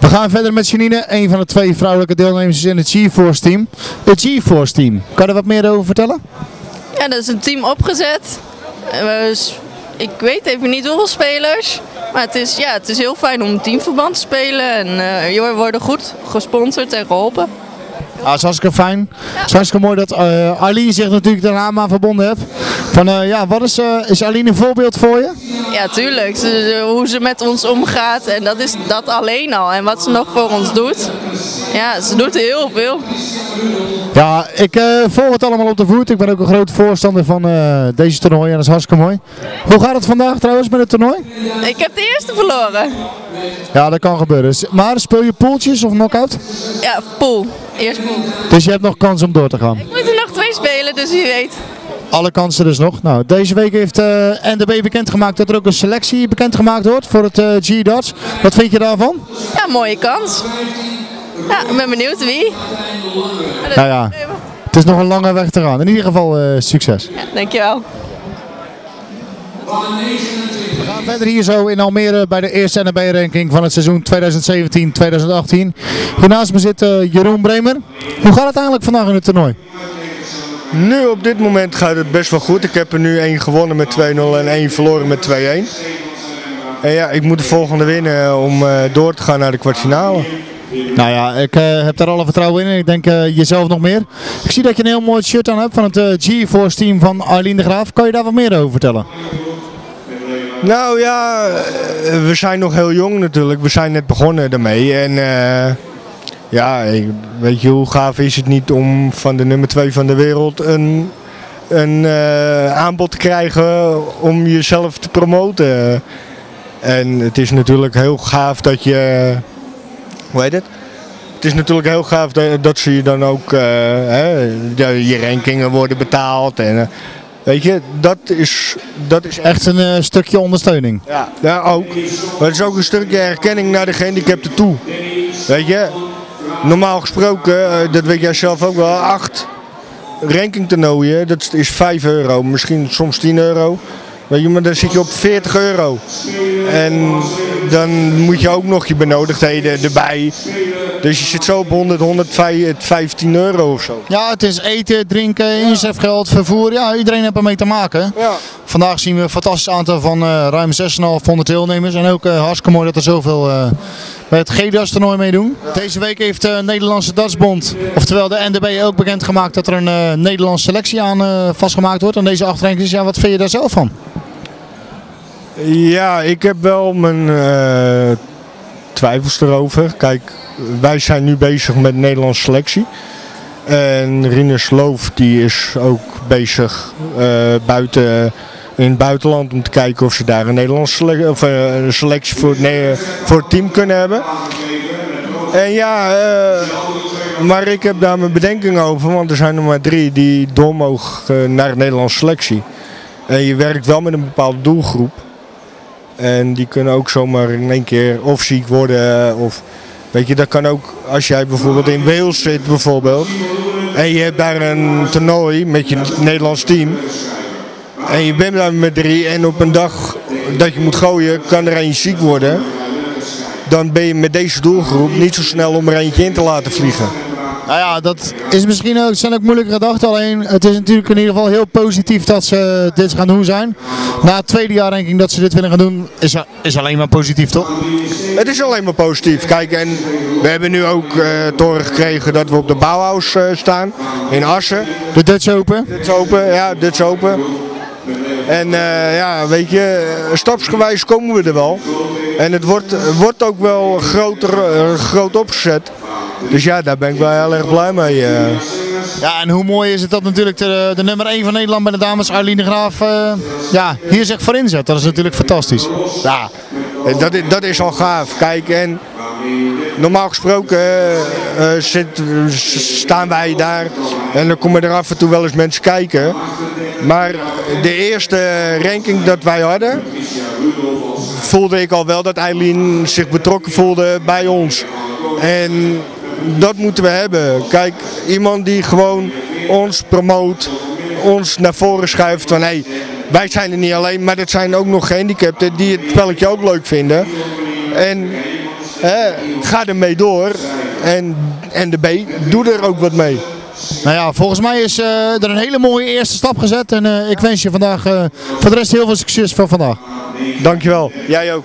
We gaan verder met Janine, een van de twee vrouwelijke deelnemers in het G-Force team. Het G-Force team, kan je er wat meer over vertellen? Ja, dat is een team opgezet. We Ik weet even niet hoeveel spelers. Maar het is, ja, het is heel fijn om teamverband te spelen. En eh, je worden goed gesponsord en geholpen. Ja, dat is hartstikke fijn. Het is hartstikke mooi dat eh Arlene zich natuurlijk naam aan verbonden heeft. Van, eh, ja, wat is, eh, is Arlene een voorbeeld voor je? Ja, tuurlijk. Ze- hoe ze met ons omgaat. En dat is dat alleen al. En wat ze nog voor ons doet. Ja, ze doet heel veel. Ja, ik eh, volg het allemaal op de voet. Ik ben ook een groot voorstander van eh, deze toernooi en dat is hartstikke mooi. Hoe gaat het vandaag trouwens met het toernooi? Ik heb de eerste verloren. Ja, dat kan gebeuren. Maar speel je poeltjes of knock-out? Ja, pool. Eerst pool. Dus je hebt nog kans om door te gaan. Ik moet er nog twee spelen, dus wie weet. Alle kansen dus nog. Nou, deze week heeft eh NDB bekendgemaakt dat er ook een selectie bekendgemaakt wordt voor het eh G-Darts. Wat vind je daarvan? Ja, mooie kans. Ja, ik ben benieuwd wie. Nou ja, het is nog een lange weg te gaan. In ieder geval eh, succes. Ja, dankjewel. We gaan verder hier zo in Almere bij de eerste NB-ranking van het seizoen 2017-2018. Hiernaast me zit Jeroen Bremer. Hoe gaat het eigenlijk vandaag in het toernooi? Nu op dit moment gaat het best wel goed. Ik heb er nu één gewonnen met 2-0 en één verloren met 2-1. En ja, ik moet de volgende winnen om eh, door te gaan naar de kwartfinale. Nou ja, ik eh, heb daar alle vertrouwen in en ik denk eh, jezelf nog meer. Ik zie dat je een heel mooi shirt aan hebt van het eh, G-Force team van Arlene de Graaf. Kan je daar wat meer over vertellen? Nou ja, eh, we zijn nog heel jong natuurlijk. We zijn net begonnen daarmee. En eh, ja, weet je hoe gaaf is het niet om van de nummer 2 van de wereld een, een eh, aanbod te krijgen om jezelf te promoten. En het is natuurlijk heel gaaf dat je, hoe heet het? Het is natuurlijk heel gaaf dat, dat ze je dan ook, eh, hè, je rankingen worden betaald. En, eh, weet je, dat is, dat is Echt een stukje ondersteuning. ja, ja ook. Maar het is ook een stukje erkenning naar de gehandicapten toe. Weet je, normaal gesproken, eh, dat weet jij zelf ook wel, acht rankingtoernooien, dat is 5 euro, misschien soms 10 euro. Weet je, maar dan zit je op 40 euro. En dan moet je ook nog je benodigdheden erbij. Dus je zit zo op 100, 115 euro of zo. Ja, het is eten, drinken, inzetgeld, vervoer. Ja, iedereen heeft ermee te maken. Ja. Vandaag zien we een fantastisch aantal van eh, ruim 6.500 deelnemers. En ook eh, hartstikke mooi dat er zoveel bij het GDAS toernooi meedoen. Deze week heeft de Nederlandse Dartsbond, oftewel de NDB, ook bekendgemaakt dat er een eh, Nederlandse selectie aan eh, vastgemaakt wordt. En deze achterrankings, ja, wat vind je daar zelf van? Ja, ik heb wel mijn eh, twijfels erover. Kijk, wij zijn nu bezig met de Nederlandse selectie. En Rinus Loof die is ook bezig eh, buiten, in het buitenland om te kijken of ze daar een Nederlandse selectie, of, eh, selectie voor, het, Ne- voor het team kunnen hebben. En ja, eh, maar ik heb daar mijn bedenkingen over, want er zijn er maar drie die door mogen eh, naar de Nederlandse selectie. En je werkt wel met een bepaalde doelgroep. En die kunnen ook zomaar in één keer of ziek worden of weet je, dat kan ook als jij bijvoorbeeld in Wales zit bijvoorbeeld en je hebt daar een toernooi met je Nederlands team en je bent daar met drie en op een dag dat je moet gooien kan er een ziek worden dan ben je met deze doelgroep niet zo snel om er eentje in te laten vliegen. Nou ja, dat is misschien ook, zijn ook moeilijke gedachten. Alleen het is natuurlijk in ieder geval heel positief dat ze dit gaan doen zijn. Na het tweede jaar ranking dat ze dit willen gaan doen, is, is alleen maar positief toch? Het is alleen maar positief. Kijk, en we hebben nu ook eh te horen gekregen dat we op de Bauhaus eh, staan in Assen. De Dutch Open. Is open, ja, is open. En eh, ja, weet je, stapsgewijs komen we er wel. En het wordt, wordt ook wel groter, eh, groot opgezet. Dus ja, daar ben ik wel heel erg blij mee. eh. Ja, en hoe mooi is het dat natuurlijk de, de nummer 1 van Nederland bij de dames, Arlene de Graaf, ja, hier zich voor inzet. Dat is natuurlijk fantastisch. Ja, dat is, dat is al gaaf. Kijk, en normaal gesproken eh, eh, zit, staan wij daar en dan komen er af en toe wel eens mensen kijken. Maar de eerste ranking dat wij hadden, voelde ik al wel dat Eileen zich betrokken voelde bij ons. En dat moeten we hebben. Kijk, iemand die gewoon ons promoot, ons naar voren schuift van hé, wij zijn er niet alleen, maar dat zijn ook nog gehandicapten die het spelletje ook leuk vinden. En hè, ga ermee door. En, en de B, doe er ook wat mee. Nou ja, volgens mij is eh, er een hele mooie eerste stap gezet. En eh, ik wens je vandaag eh, voor de rest heel veel succes voor vandaag. Dankjewel. Jij ook.